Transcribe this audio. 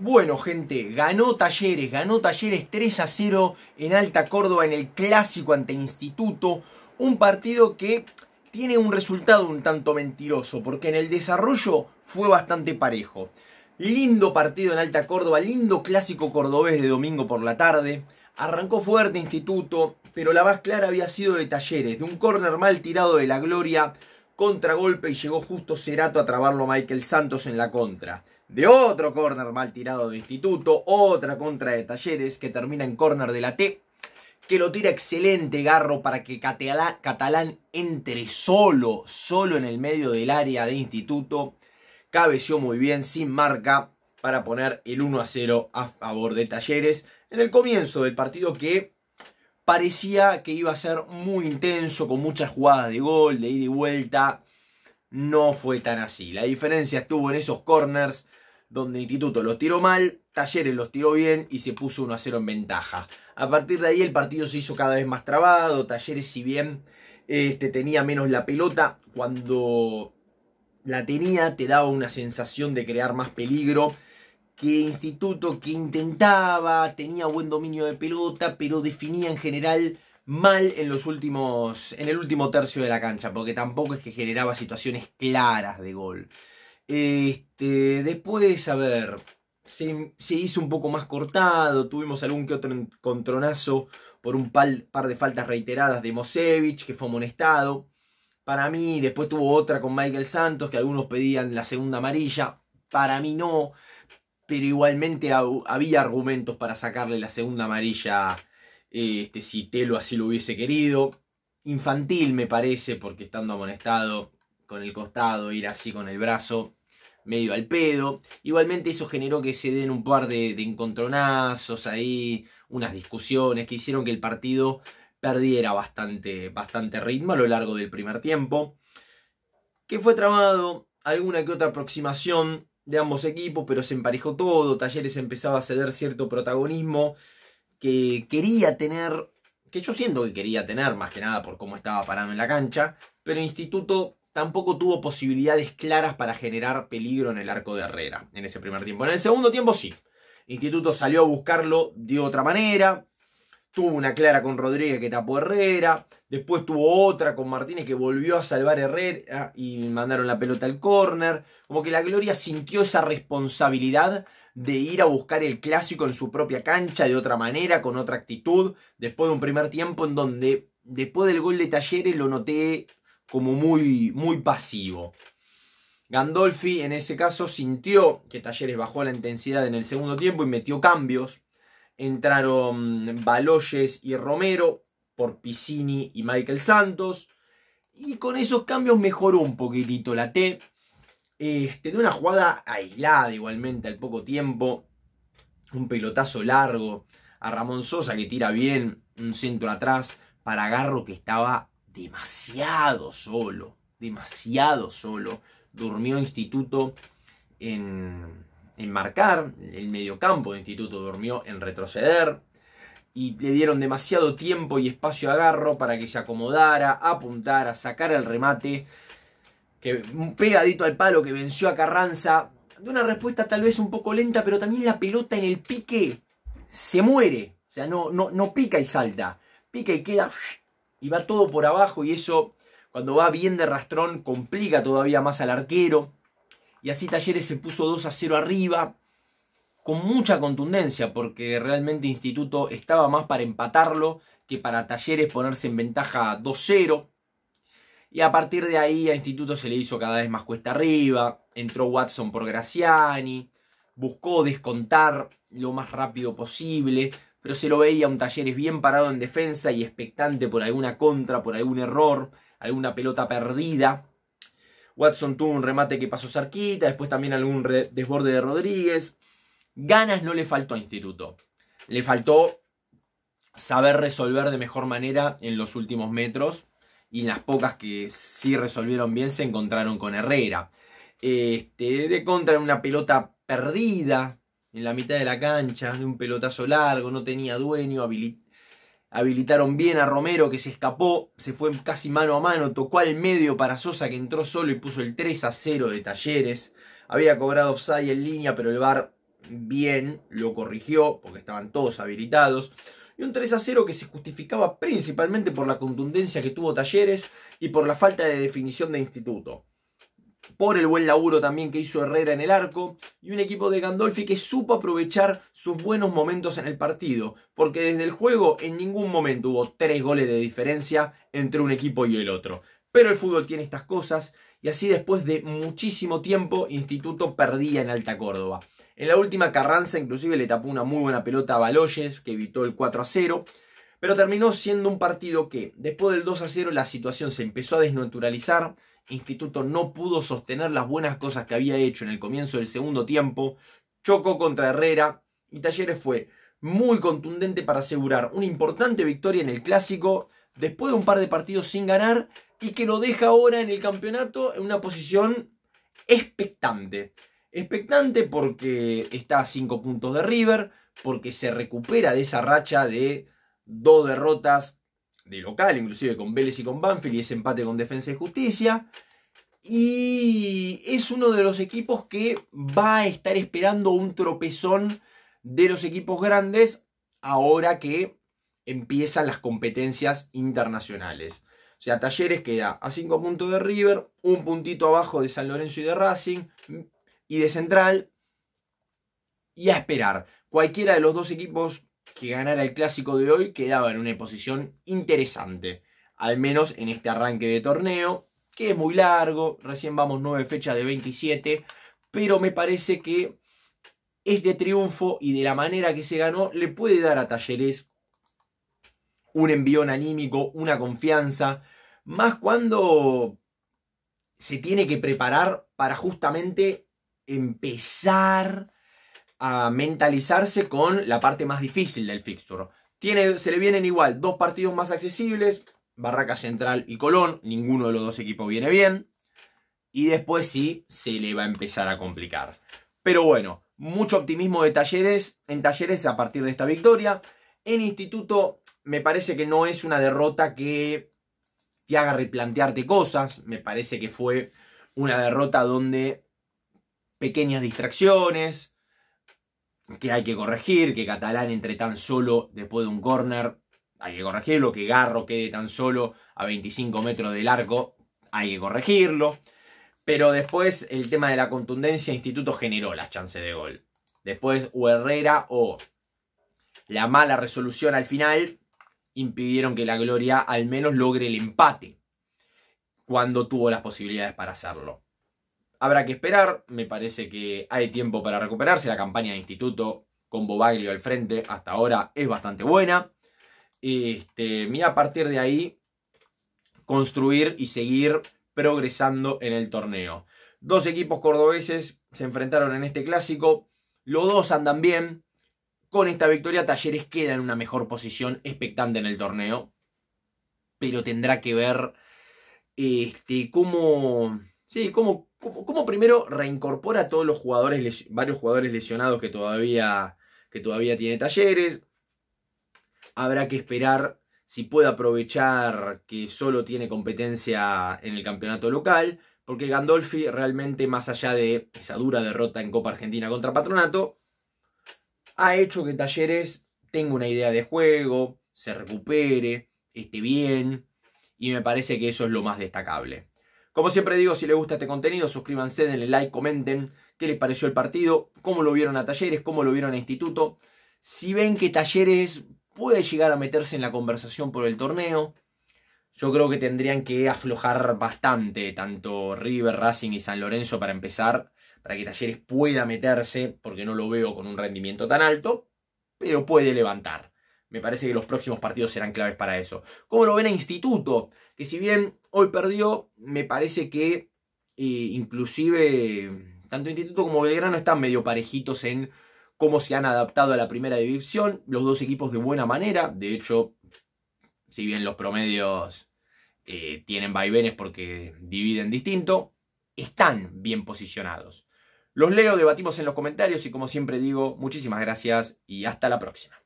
Bueno, gente, ganó Talleres, ganó Talleres 3 a 0 en Alta Córdoba en el clásico ante Instituto. Un partido que tiene un resultado un tanto mentiroso, porque en el desarrollo fue bastante parejo. Lindo partido en Alta Córdoba, lindo clásico cordobés de domingo por la tarde. Arrancó fuerte Instituto, pero la más clara había sido de Talleres, de un córner mal tirado de la Gloria, contragolpe y llegó justo Cerato a trabarlo Michael Santos en la contra de otro córner mal tirado de Instituto, otra contra de Talleres que termina en córner de la T, que lo tira excelente Garro para que Catalán entre solo, solo en el medio del área de Instituto, cabeció muy bien, sin marca, para poner el 1 a 0 a favor de Talleres en el comienzo del partido que parecía que iba a ser muy intenso, con muchas jugadas de gol, de ida y vuelta. No fue tan así. La diferencia estuvo en esos corners donde Instituto los tiró mal, Talleres los tiró bien y se puso 1 a 0 en ventaja. A partir de ahí el partido se hizo cada vez más trabado, Talleres si bien este, tenía menos la pelota, cuando la tenía te daba una sensación de crear más peligro que Instituto que intentaba, tenía buen dominio de pelota, pero definía en general mal en los últimos en el último tercio de la cancha, porque tampoco es que generaba situaciones claras de gol. Este, después, a ver, se, hizo un poco más cortado, tuvimos algún que otro encontronazo por un par, de faltas reiteradas de Mosevich, que fue amonestado. Para mí, después tuvo otra con Michael Santos, que algunos pedían la segunda amarilla. Para mí no, pero igualmente había argumentos para sacarle la segunda amarilla este, si Telo así lo hubiese querido. Infantil me parece, porque estando amonestado con el costado, ir así con el brazo, medio al pedo. Igualmente eso generó que se den un par de, encontronazos ahí, unas discusiones que hicieron que el partido perdiera bastante, bastante ritmo a lo largo del primer tiempo. Que fue trabado alguna que otra aproximación de ambos equipos, pero se emparejó todo. Talleres empezaba a ceder cierto protagonismo que quería tener, que yo siento que quería tener, más que nada por cómo estaba parado en la cancha, pero Instituto tampoco tuvo posibilidades claras para generar peligro en el arco de Herrera en ese primer tiempo. En el segundo tiempo sí. Instituto salió a buscarlo de otra manera. Tuvo una clara con Rodríguez que tapó Herrera. Después tuvo otra con Martínez que volvió a salvar Herrera y mandaron la pelota al córner. Como que la Gloria sintió esa responsabilidad de ir a buscar el clásico en su propia cancha de otra manera, con otra actitud. Después de un primer tiempo en donde después del gol de Talleres lo noté como muy, muy pasivo. Gandolfi en ese caso sintió que Talleres bajó la intensidad en el segundo tiempo y metió cambios. Entraron Baloyes y Romero por Piscini y Michael Santos. Y con esos cambios mejoró un poquitito la T. Este, de una jugada aislada igualmente al poco tiempo. Un pelotazo largo a Ramón Sosa que tira bien un centro atrás para Garro que estaba demasiado solo, demasiado solo. Durmió Instituto en, en marcar, el mediocampo de Instituto durmió en retroceder. Y le dieron demasiado tiempo y espacio a Garro para que se acomodara, apuntara, sacara el remate, que pegadito al palo que venció a Carranza, de una respuesta tal vez un poco lenta, pero también la pelota en el pique se muere, o sea, no, no, no pica y salta, pica y queda y va todo por abajo y eso cuando va bien de rastrón complica todavía más al arquero. Y así Talleres se puso 2 a 0 arriba con mucha contundencia porque realmente Instituto estaba más para empatarlo que para Talleres ponerse en ventaja 2-0. Y a partir de ahí a Instituto se le hizo cada vez más cuesta arriba. Entró Watson por Graciani. Buscó descontar lo más rápido posible pero se lo veía un Talleres bien parado en defensa y expectante por alguna contra, por algún error, alguna pelota perdida. Watson tuvo un remate que pasó cerquita, después también algún desborde de Rodríguez. Ganas no le faltó a Instituto. Le faltó saber resolver de mejor manera en los últimos metros. Y en las pocas que sí resolvieron bien se encontraron con Herrera. Este, de contra una pelota perdida, en la mitad de la cancha, de un pelotazo largo, no tenía dueño, habilitaron bien a Romero que se escapó, se fue casi mano a mano, tocó al medio para Sosa que entró solo y puso el 3 a 0 de Talleres. Había cobrado offside en línea, pero el VAR bien, lo corrigió porque estaban todos habilitados. Y un 3 a 0 que se justificaba principalmente por la contundencia que tuvo Talleres y por la falta de definición de instituto. Por el buen laburo también que hizo Herrera en el arco y un equipo de Gandolfi que supo aprovechar sus buenos momentos en el partido, porque desde el juego en ningún momento hubo tres goles de diferencia entre un equipo y el otro. Pero el fútbol tiene estas cosas y así después de muchísimo tiempo Instituto perdía en Alta Córdoba. En la última Carranza inclusive le tapó una muy buena pelota a Baloyes que evitó el 4 a 0. Pero terminó siendo un partido que después del 2 a 0 la situación se empezó a desnaturalizar. Instituto no pudo sostener las buenas cosas que había hecho en el comienzo del segundo tiempo. Chocó contra Herrera y Talleres fue muy contundente para asegurar una importante victoria en el clásico después de un par de partidos sin ganar y que lo deja ahora en el campeonato en una posición expectante. Expectante porque está a 5 puntos de River, porque se recupera de esa racha de dos derrotas de local, inclusive con Vélez y con Banfield, y ese empate con Defensa y Justicia. Y es uno de los equipos que va a estar esperando un tropezón de los equipos grandes ahora que empiezan las competencias internacionales. O sea, Talleres queda a 5 puntos de River, un puntito abajo de San Lorenzo y de Racing y de Central. Y a esperar. Cualquiera de los dos equipos que ganara el clásico de hoy quedaba en una posición interesante. Al menos en este arranque de torneo, que es muy largo. Recién vamos 9 fechas de 27. Pero me parece que este triunfo y de la manera que se ganó le puede dar a Talleres un envión anímico, una confianza, más cuando se tiene que preparar para justamente empezar a mentalizarse con la parte más difícil del fixture. Tiene, se le vienen igual dos partidos más accesibles, Barraca Central y Colón, ninguno de los dos equipos viene bien. Y después sí, se le va a empezar a complicar. Pero bueno, mucho optimismo de talleres, en talleres a partir de esta victoria. En instituto me parece que no es una derrota que te haga replantearte cosas. Me parece que fue una derrota donde pequeñas distracciones que hay que corregir, que Catalán entre tan solo después de un corner, hay que corregirlo, que Garro quede tan solo a 25 metros del arco, hay que corregirlo. Pero después el tema de la contundencia, Instituto generó las chances de gol. Después o Herrera o la mala resolución al final impidieron que la Gloria al menos logre el empate cuando tuvo las posibilidades para hacerlo. Habrá que esperar, me parece que hay tiempo para recuperarse. La campaña de instituto con Bobaglio al frente hasta ahora es bastante buena. Este, y a partir de ahí construir y seguir progresando en el torneo. Dos equipos cordobeses se enfrentaron en este clásico. Los dos andan bien. Con esta victoria Talleres queda en una mejor posición expectante en el torneo. Pero tendrá que ver este, cómo, sí, cómo, primero reincorpora a todos los jugadores, varios jugadores lesionados que todavía, que todavía tiene Talleres. Habrá que esperar si puede aprovechar que solo tiene competencia en el campeonato local, porque Gandolfi realmente, más allá de esa dura derrota en Copa Argentina contra Patronato, ha hecho que Talleres tenga una idea de juego, se recupere, esté bien, y me parece que eso es lo más destacable. Como siempre digo, si les gusta este contenido, suscríbanse, denle like, comenten qué les pareció el partido, cómo lo vieron a Talleres, cómo lo vieron a Instituto. Si ven que Talleres puede llegar a meterse en la conversación por el torneo. Yo creo que tendrían que aflojar bastante tanto River, Racing y San Lorenzo para empezar, para que Talleres pueda meterse, porque no lo veo con un rendimiento tan alto, pero puede levantar. Me parece que los próximos partidos serán claves para eso. ¿Cómo lo ven a Instituto? Que si bien hoy perdió, me parece que eh, inclusive tanto Instituto como Belgrano están medio parejitos en cómo se han adaptado a la primera división, los dos equipos de buena manera, de hecho, si bien los promedios eh, tienen vaivenes porque dividen distinto, están bien posicionados. Los leo, debatimos en los comentarios y como siempre digo, muchísimas gracias y hasta la próxima.